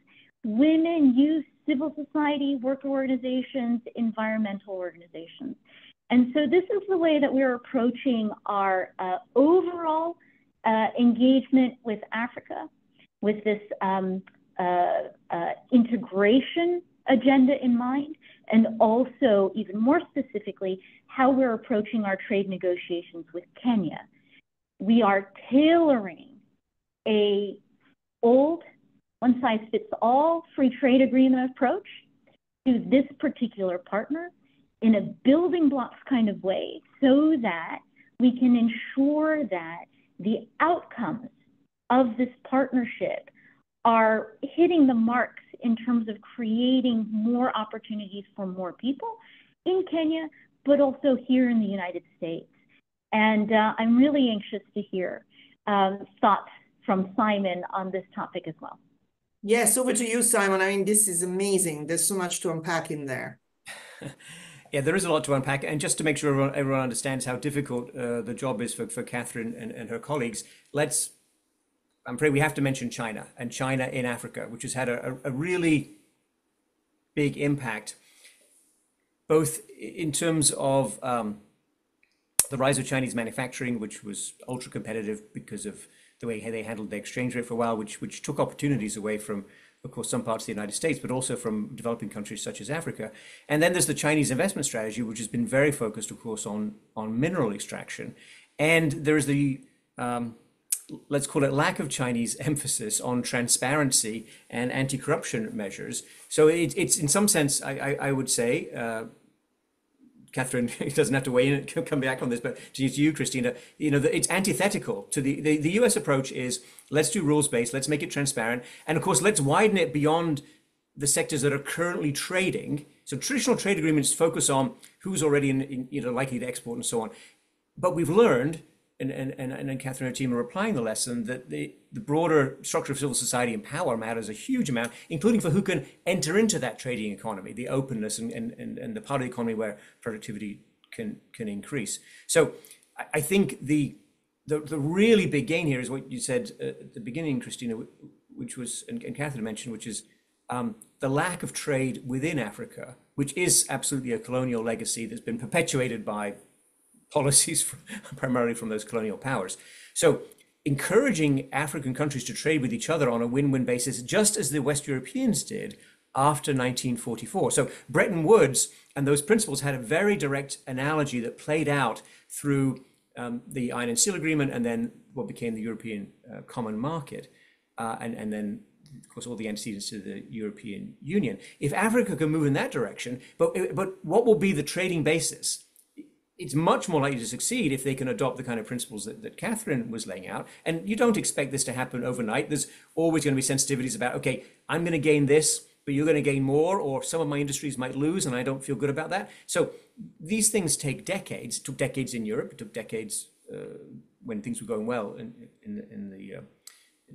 women, youth, civil society, worker organizations, environmental organizations. And so this is the way that we're approaching our uh, overall uh, engagement with Africa, with this um, uh, uh integration agenda in mind, and also, even more specifically, how we're approaching our trade negotiations with Kenya. We are tailoring a old one size fits all free trade agreement approach to this particular partner in a building blocks kind of way so that we can ensure that the outcomes of this partnership are hitting the marks in terms of creating more opportunities for more people in Kenya, but also here in the United States. And uh, I'm really anxious to hear um, thoughts from Simon on this topic as well. Yes, over to you, Simon. I mean, this is amazing. There's so much to unpack in there. yeah, there is a lot to unpack. And just to make sure everyone, everyone understands how difficult uh, the job is for, for Katherine and, and her colleagues, let's, I'm afraid we have to mention China and China in Africa, which has had a, a really big impact, both in terms of um, the rise of Chinese manufacturing, which was ultra competitive because of the way they handled the exchange rate for a while, which which took opportunities away from, of course, some parts of the United States, but also from developing countries such as Africa. And then there's the Chinese investment strategy, which has been very focused, of course, on on mineral extraction. And there's the um, let's call it lack of Chinese emphasis on transparency and anti-corruption measures. So it, it's in some sense, I, I, I would say, uh, Katherine doesn't have to weigh in and come back on this, but to you, Cristina, you know, it's antithetical to the, the, the US approach is let's do rules based, let's make it transparent. And of course, let's widen it beyond the sectors that are currently trading. So traditional trade agreements focus on who's already in, in, you know, likely to export and so on. But we've learned and, and, and, and Katherine and her team are applying the lesson that the, the broader structure of civil society and power matters a huge amount, including for who can enter into that trading economy, the openness and, and, and, and the part of the economy where productivity can, can increase. So I, think the, the, the really big gain here is what you said at the beginning, Cristina, which was, and, and Katherine mentioned, which is um, the lack of trade within Africa, which is absolutely a colonial legacy that's been perpetuated by policies from, primarily from those colonial powers. So encouraging African countries to trade with each other on a win-win basis, just as the West Europeans did after 1944. So Bretton Woods and those principles had a very direct analogy that played out through um, the Iron and Steel Agreement and then what became the European uh, Common Market, uh, and, and then of course, all the antecedents to the European Union. If Africa can move in that direction, but but what will be the trading basis? It's much more likely to succeed if they can adopt the kind of principles that, that Katherine was laying out. And you don't expect this to happen overnight. There's always going to be sensitivities about, okay, I'm going to gain this, but you're going to gain more, or some of my industries might lose, and I don't feel good about that. So these things take decades. It took decades in Europe. It took decades uh, when things were going well in, in, in the uh,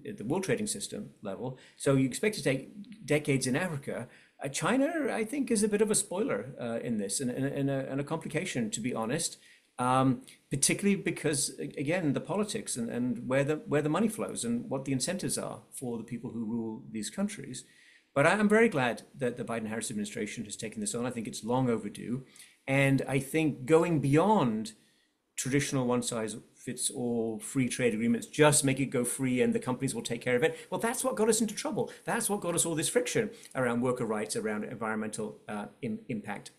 at the world trading system level. So you expect to take decades in Africa. Uh, China, I think, is a bit of a spoiler uh, in this and, and, and, a, and, a, complication, to be honest, um, particularly because, again, the politics and, and where, the, where the money flows and what the incentives are for the people who rule these countries. But I'm very glad that the Biden Harris administration has taken this on. I think it's long overdue. And I think going beyond traditional one size fits all free trade agreements, just make it go free and the companies will take care of it. Well, that's what got us into trouble. That's what got us all this friction around worker rights, around environmental uh, Im impact,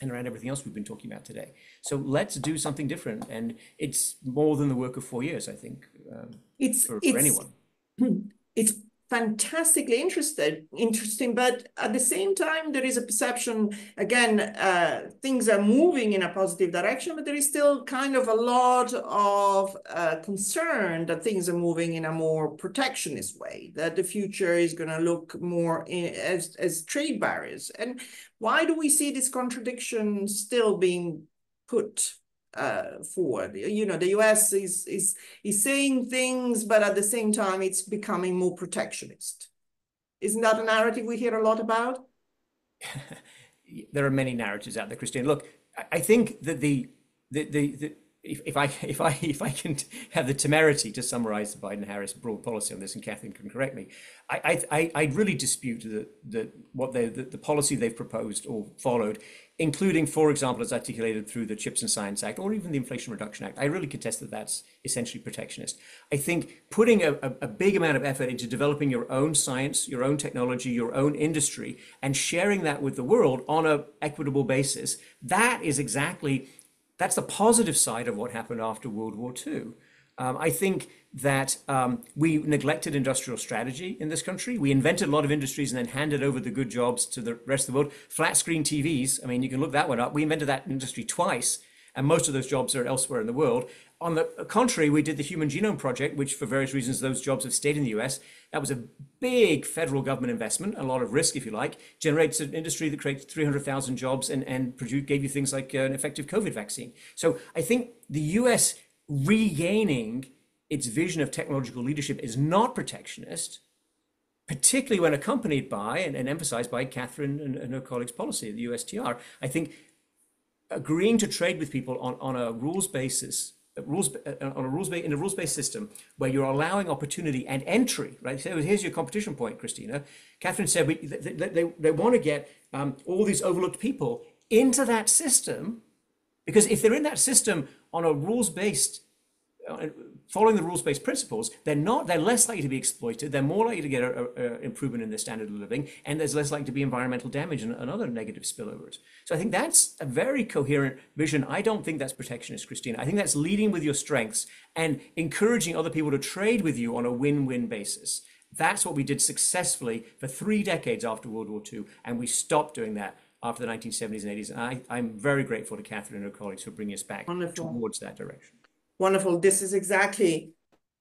and around everything else we've been talking about today. So let's do something different. And it's more than the work of four years, I think, um, it's, for, it's, for anyone. It's fantastically interested, interesting, but at the same time, there is a perception, again, uh, things are moving in a positive direction, but there is still kind of a lot of uh, concern that things are moving in a more protectionist way, that the future is going to look more in, as, as trade barriers. And why do we see this contradiction still being put uh, forward. You know, the US is is is saying things, but at the same time, it's becoming more protectionist. Isn't that a narrative we hear a lot about? there are many narratives out there, Christine. Look, I think that the the the, the if, if I if I if I can have the temerity to summarize the Biden-Harris broad policy on this, and Katherine can correct me, I I I really dispute that that what they the, the policy they've proposed or followed including, for example, as articulated through the Chips and Science Act or even the Inflation Reduction Act. I really contest that that's essentially protectionist. I think putting a, a, a, big amount of effort into developing your own science, your own technology, your own industry, and sharing that with the world on an equitable basis, that is exactly, that's the positive side of what happened after World War II. Um, I think that um, we neglected industrial strategy in this country. We invented a lot of industries and then handed over the good jobs to the rest of the world. Flat screen TVs, I mean, you can look that one up. We invented that industry twice, and most of those jobs are elsewhere in the world. On the contrary, we did the Human Genome Project, which for various reasons, those jobs have stayed in the US. That was a big federal government investment, a lot of risk, if you like, generates an industry that creates 300,000 jobs and, and produced, gave you things like an effective COVID vaccine. So I think the US regaining its vision of technological leadership is not protectionist, particularly when accompanied by and, and emphasized by Katherine and, and, her colleagues' policy, the USTR. I think agreeing to trade with people on, on a rules basis, rules uh, on a rules in a rules based system where you're allowing opportunity and entry, right? So here's your competition point, Cristina. Katherine said we, they, they, they want to get um, all these overlooked people into that system because if they're in that system on a rules-based uh, following the rules-based principles, they're not they're less likely to be exploited. They're more likely to get an improvement in their standard of living, and there's less likely to be environmental damage and, and, other negative spillovers. So I think that's a very coherent vision. I don't think that's protectionist, Cristina. I think that's leading with your strengths and encouraging other people to trade with you on a win-win basis. That's what we did successfully for three decades after World War II, and we stopped doing that after the 1970s and 80s. And I, I'm very grateful to Katherine and her colleagues for bringing us back Wonderful. towards that direction. Wonderful. This is exactly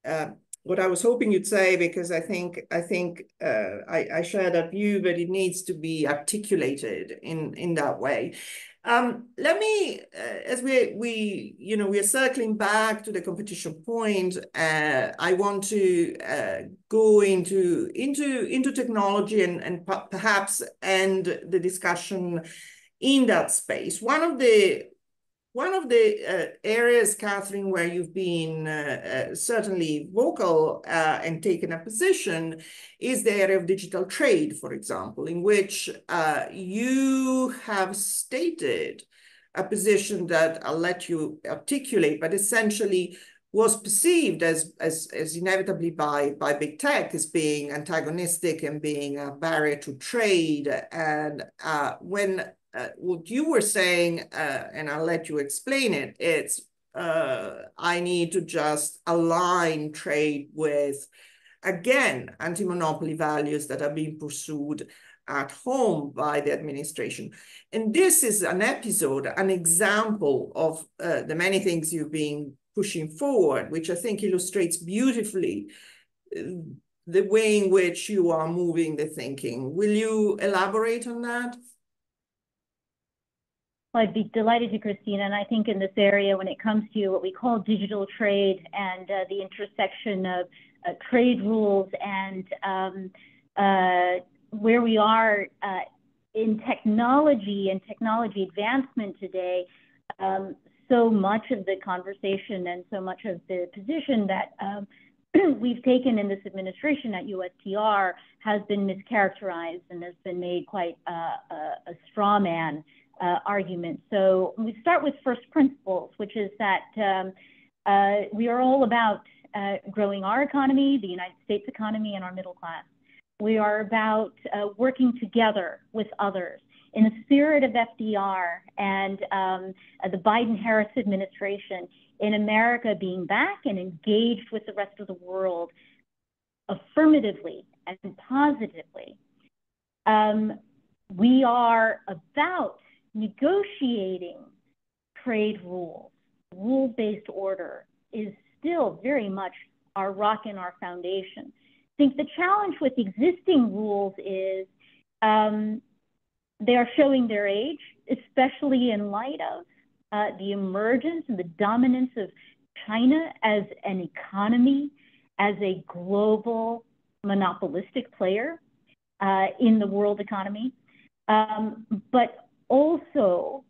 uh, what I was hoping you'd say because I think I think uh, I, I share that view, but it needs to be articulated in in that way. Um, let me, uh, as we, we, you know, we are circling back to the competition point. Uh, I want to uh, go into into into technology and and perhaps end the discussion in that space. One of the one of the uh, areas, Katherine, where you've been uh, uh, certainly vocal uh, and taken a position is the area of digital trade, for example, in which uh, you have stated a position that I'll let you articulate, but essentially was perceived as, as, as inevitably by, by big tech as being antagonistic and being a barrier to trade. And uh, when uh, what you were saying, uh, and I'll let you explain it, it's uh, I need to just align trade with, again, anti-monopoly values that are being pursued at home by the administration. And this is an episode, an example of uh, the many things you've been pushing forward, which I think illustrates beautifully uh, the way in which you are moving the thinking. Will you elaborate on that? Well, I'd be delighted to, Cristina. And I think in this area, when it comes to what we call digital trade and uh, the intersection of uh, trade rules and um, uh, where we are uh, in technology and technology advancement today, um, so much of the conversation and so much of the position that um, we've taken in this administration at USTR has been mischaracterized and has been made quite uh, a, a straw man uh, argument. So we start with first principles, which is that um, uh, we are all about uh, growing our economy, the United States economy, and our middle class. We are about uh, working together with others. In the spirit of FDR and um, the Biden Harris administration, in America being back and engaged with the rest of the world affirmatively and positively. Um, we are about negotiating trade rules. Rule-based order is still very much our rock and our foundation. I think the challenge with existing rules is um, they are showing their age, especially in light of uh, the emergence and the dominance of China as an economy, as a global monopolistic player uh, in the world economy, um, but also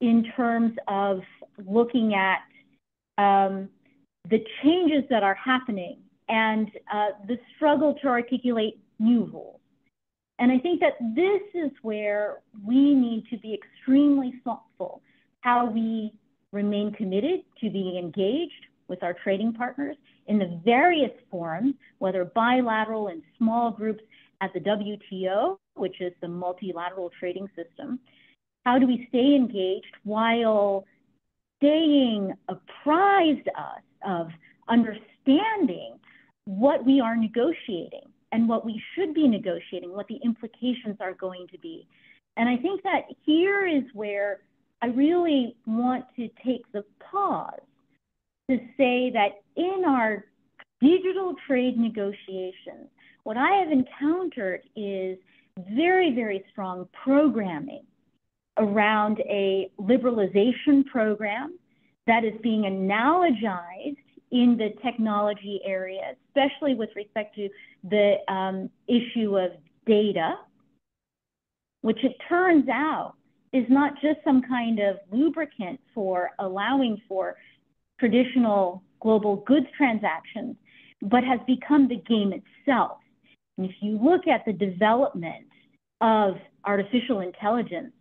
in terms of looking at um, the changes that are happening and uh, the struggle to articulate new rules. And I think that this is where we need to be extremely thoughtful how we remain committed to being engaged with our trading partners in the various forums, whether bilateral and small groups at the WTO, which is the multilateral trading system. How do we stay engaged while staying apprised us of understanding what we are negotiating and what we should be negotiating, what the implications are going to be. And I think that here is where I really want to take the pause to say that in our digital trade negotiations, what I have encountered is very, very strong programming around a liberalization program that is being analogized in the technology area, especially with respect to the um, issue of data, which it turns out is not just some kind of lubricant for allowing for traditional global goods transactions, but has become the game itself. And if you look at the development of artificial intelligence,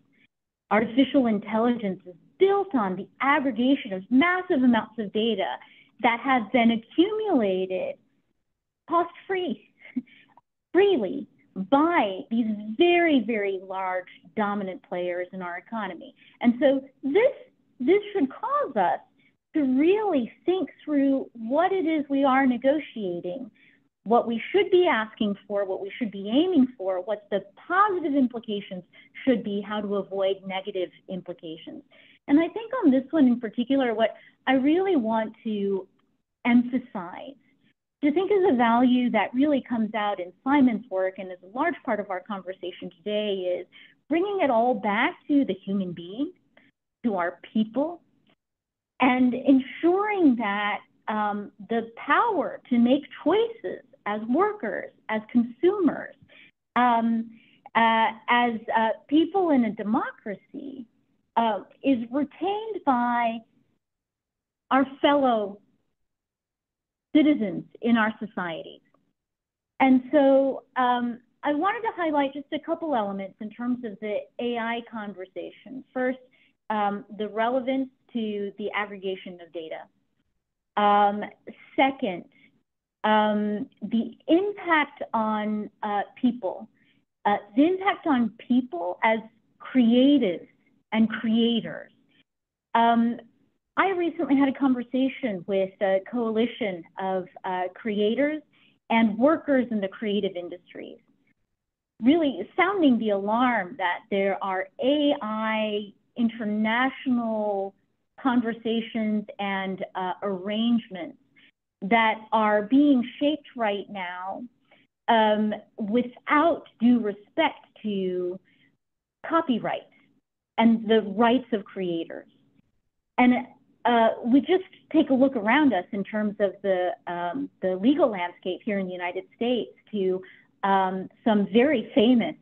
artificial intelligence is built on the aggregation of massive amounts of data that have been accumulated cost free, freely by these very, very large dominant players in our economy. And so this, this should cause us to really think through what it is we are negotiating, what we should be asking for, what we should be aiming for, what the positive implications should be, how to avoid negative implications. And I think on this one in particular, what I really want to emphasize to think is a value that really comes out in Simon's work and is a large part of our conversation today is bringing it all back to the human being, to our people, and ensuring that um, the power to make choices as workers, as consumers, um, uh, as uh, people in a democracy uh, is retained by our fellow citizens in our societies. And so um, I wanted to highlight just a couple elements in terms of the AI conversation. First, um, the relevance to the aggregation of data. Um, second, um, the impact on uh, people, uh, the impact on people as creatives and creators. Um, I recently had a conversation with a coalition of uh, creators and workers in the creative industries, really sounding the alarm that there are AI international conversations and uh, arrangements that are being shaped right now um, without due respect to copyright and the rights of creators. And uh, we just take a look around us in terms of the um, the legal landscape here in the United States to um, some very famous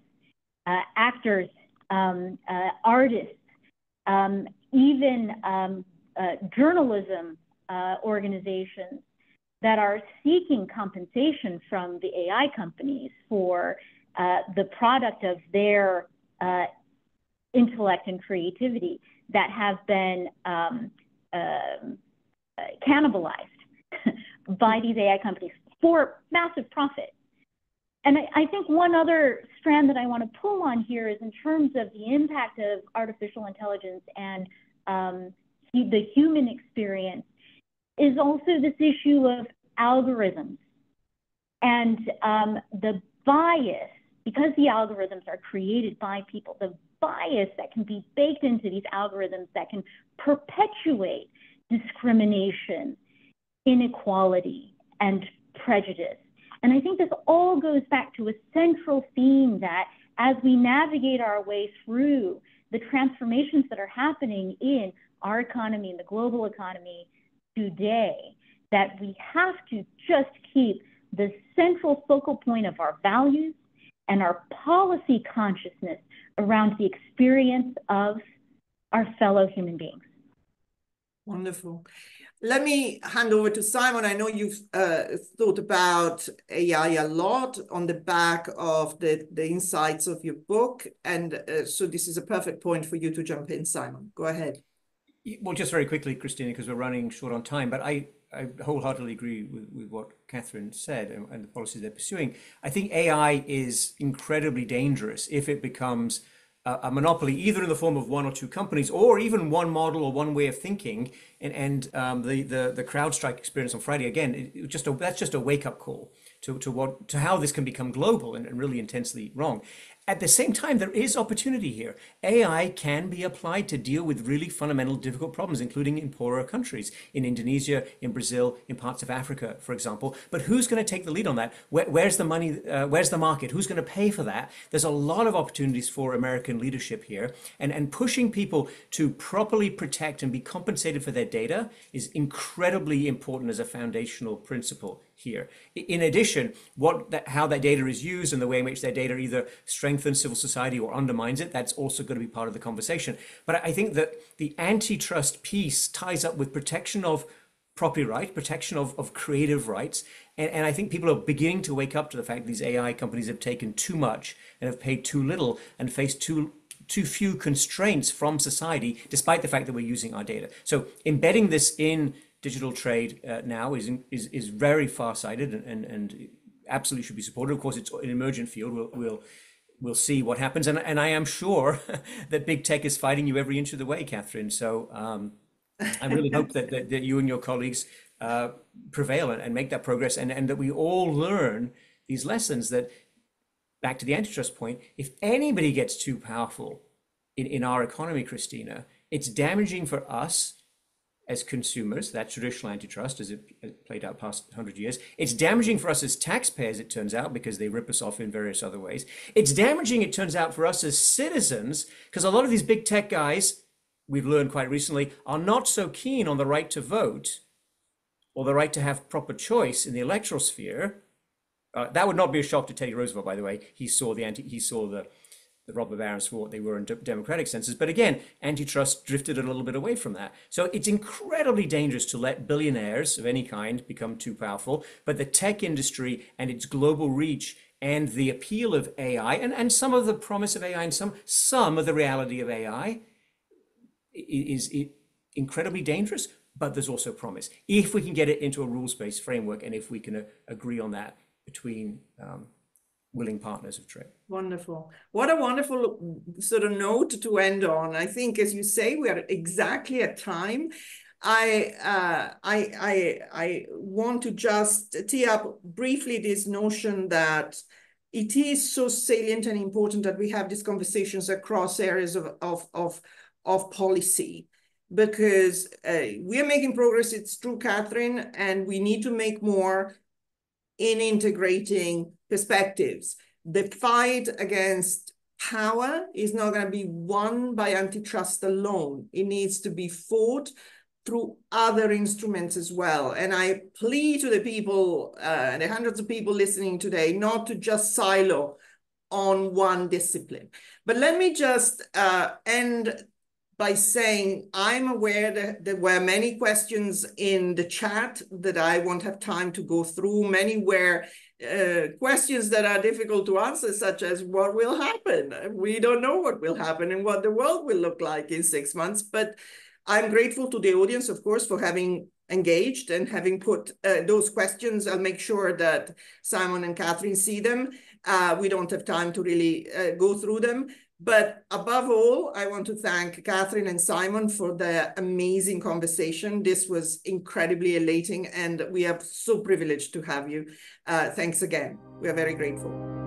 uh, actors, um, uh, artists, um, even um, uh, journalism uh, organizations that are seeking compensation from the AI companies for the product of their intellect and creativity that have been um, uh, cannibalized by these AI companies for massive profit. And I, I, think one other strand that I want to pull on here is in terms of the impact of artificial intelligence and um, the human experience is also this issue of algorithms and um, the bias, because the algorithms are created by people, the bias that can be baked into these algorithms that can perpetuate discrimination, inequality, and prejudice. And I think this all goes back to a central theme that as we navigate our way through the transformations that are happening in our economy and the global economy today, that we have to just keep the central focal point of our values and our policy consciousness around the experience of our fellow human beings. Wonderful. Let me hand over to Simon. I know you've uh, thought about AI a lot on the back of the, the insights of your book. And uh, so this is a perfect point for you to jump in, Simon. Go ahead. Well, just very quickly, Cristina, because we're running short on time, but I, I wholeheartedly agree with, with what Katherine said and, and the policies they're pursuing. I think AI is incredibly dangerous if it becomes a monopoly, either in the form of one or two companies, or even one model or one way of thinking. And, and um, the, the the CrowdStrike experience on Friday again, it, it just a, that's just a wake up call to, to what to how this can become global and, and really intensely wrong. At the same time, there is opportunity here. AI can be applied to deal with really fundamental, difficult problems, including in poorer countries, in Indonesia, in Brazil, in parts of Africa, for example. But who's going to take the lead on that? Where, where's the money? Uh, where's the market? Who's going to pay for that? There's a lot of opportunities for American leadership here, and and pushing people to properly protect and be compensated for their data is incredibly important as a foundational principle here. In addition, what how that data is used and the way in which that data either strengthens civil society or undermines it, that's also going to be part of the conversation. But I think that the antitrust piece ties up with protection of property right, protection of, of creative rights. And, and I think people are beginning to wake up to the fact these AI companies have taken too much and have paid too little and faced too too few constraints from society, despite the fact that we're using our data. So embedding this in digital trade uh, now is, is is very far-sighted and, and, and absolutely should be supported. Of course, it's an emergent field. We'll, we'll we'll see what happens, and and I am sure that big tech is fighting you every inch of the way, Katherine. So um, I really hope that, that, that you and your colleagues uh, prevail and, and make that progress, and and that we all learn these lessons. That back to the antitrust point, if anybody gets too powerful in in our economy, Cristina, it's damaging for us as consumers, that traditional antitrust as it played out past 100 years. It's damaging for us as taxpayers, it turns out, because they rip us off in various other ways. It's damaging, it turns out, for us as citizens, because a lot of these big tech guys, we've learned quite recently, are not so keen on the right to vote or the right to have proper choice in the electoral sphere. Uh, that would not be a shock to Teddy Roosevelt, by the way. He saw the anti, he saw the the robber barons for what they were in democratic senses. But again, antitrust drifted a little bit away from that. So it's incredibly dangerous to let billionaires of any kind become too powerful. But the tech industry and its global reach and the appeal of AI and, and some of the promise of AI and some some of the reality of AI is, is incredibly dangerous. But there's also promise if we can get it into a rules-based framework and if we can uh, agree on that between um, willing partners of trade. Wonderful. What a wonderful sort of note to end on. I think, as you say, we are exactly at time. I uh, I I I want to just tee up briefly this notion that it is so salient and important that we have these conversations across areas of of of, of policy because uh, we are making progress. It's true, Katherine, and we need to make more in integrating perspectives. The fight against power is not going to be won by antitrust alone. It needs to be fought through other instruments as well. And I plead to the people, uh, the hundreds of people listening today, not to just silo on one discipline. But let me just uh, end by saying I'm aware that there were many questions in the chat that I won't have time to go through. Many were uh, questions that are difficult to answer, such as what will happen? We don't know what will happen and what the world will look like in six months. But I'm grateful to the audience, of course, for having engaged and having put uh, those questions. I'll make sure that Simon and Katherine see them. Uh, we don't have time to really uh, go through them. But above all, I want to thank Katherine and Simon for the amazing conversation. This was incredibly elating, and we are so privileged to have you. Uh, thanks again. We are very grateful.